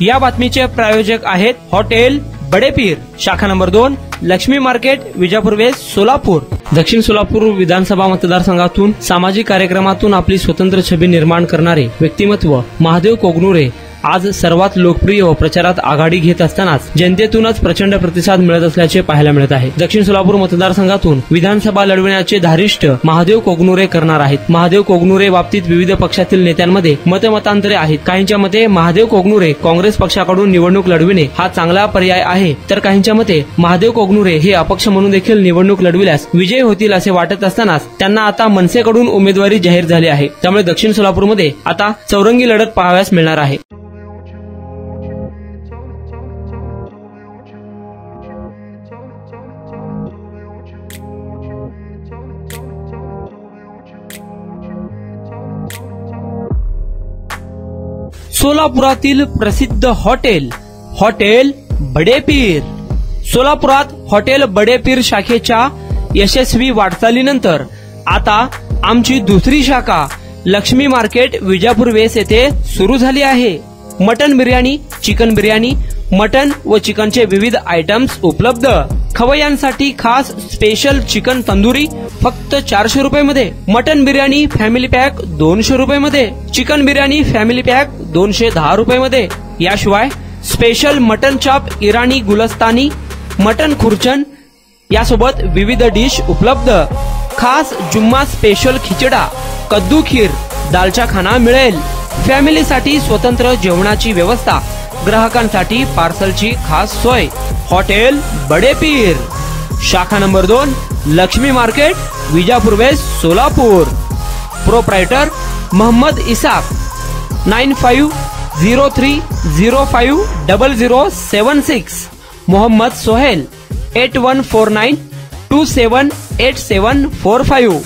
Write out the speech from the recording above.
या बातमीचे प्रायोजक आहेत हॉटेल बडेपीर शाखा नंबर दोन लक्ष्मी मार्केट विजापूर वेस्ट सोलापूर. दक्षिण सोलापूर विधानसभा मतदारसंघातून सामाजिक कार्यक्रमातून आपली स्वतंत्र छबी निर्माण करणारे व्यक्तिमत्व महादेव कोगनुरे आज सर्वात लोकप्रिय व प्रचारात आघाडी घेत असतानाच जनतेतूनच प्रचंड प्रतिसाद मिळत असल्याचे पाहायला मिळत आहे. दक्षिण सोलापूर मतदारसंघातून विधानसभा लढविण्याचे धारिष्ट महादेव कोगनुरे करणार आहेत. महादेव कोगनुरे बाबतीत विविध पक्षातील नेत्यांमध्ये मतमतांतरे आहेत. काहींच्या मते महादेव कोगनुरे काँग्रेस पक्षाकडून निवडणूक लढविणे हा चांगला पर्याय आहे. तर काहींच्या मते महादेव कोगनुरे हे अपक्ष म्हणून देखील निवडणूक लढविल्यास विजय होतील असे वाटत असतानाच त्यांना आता मनसेकडून उमेदवारी जाहीर झाली आहे. त्यामुळे दक्षिण सोलापूरमध्ये आता चौरंगी लढत पाहाव्यास मिळणार आहे. सोलापुरातील प्रसिद्ध हॉटेल हॉटेल बडेपीर. सोलापुरात हॉटेल बडेपीर शाखेच्या यशस्वी वाटचालीनंतर आता आमची दुसरी शाखा लक्ष्मी मार्केट विजापूर वेस येथे सुरू झाली आहे. Mutton biryani chicken biryani mutton व चिकनचे विविध आयटम्स उपलब्ध. खवय्यांसाठी खास स्पेशल चिकन तंदुरी फक्त चारशे रुपये मध्ये मटन बिर्याणी फॅमिली पॅक दोनशे रुपये मध्ये चिकन बिर्याणी फॅमिली पॅक दोनशे दहा रुपये मध्ये याशिवाय स्पेशल मटन चाप इराणी गुलस्तानी मटन खुर्चन यासोबत विविध डिश उपलब्ध. खास जुम्मा स्पेशल खिचडा कद्दू खीर दालचा खाना मिळेल. फॅमिलीसाठी स्वतंत्र जेवणाची व्यवस्था. ग्राहकांसाठी पार्सलची खास सोय. हॉटेल बडेपीर. शाखा नंबर दोन Laxmi market Vijapur West Solapur. Proprietor Mohammad Isaq. Nine five zero three zero five double zero seven six. Mohammad Sohel eight one four nine two seven eight seven four five.